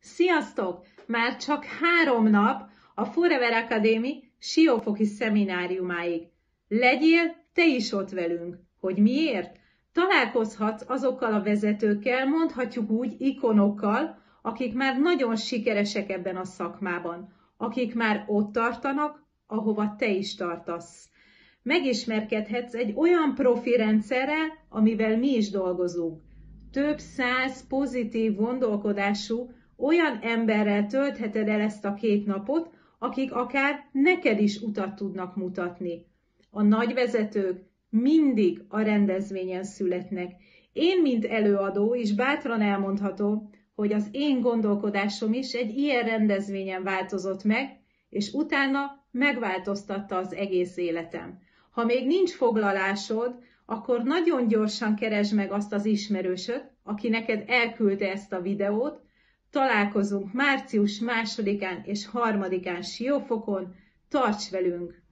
Sziasztok! Már csak három nap a Forever Academy siófoki szemináriumáig. Legyél te is ott velünk. Hogy miért? Találkozhatsz azokkal a vezetőkkel, mondhatjuk úgy ikonokkal, akik már nagyon sikeresek ebben a szakmában, akik már ott tartanak, ahova te is tartasz. Megismerkedhetsz egy olyan profi rendszerrel, amivel mi is dolgozunk. Több száz pozitív gondolkodású, olyan emberrel töltheted el ezt a két napot, akik akár neked is utat tudnak mutatni. A nagyvezetők mindig a rendezvényen születnek. Én, mint előadó is bátran elmondhatom, hogy az én gondolkodásom is egy ilyen rendezvényen változott meg, és utána megváltoztatta az egész életem. Ha még nincs foglalásod, akkor nagyon gyorsan keresd meg azt az ismerősöt, aki neked elküldte ezt a videót, Találkozunk március másodikán és harmadikán Siófokon, tarts velünk!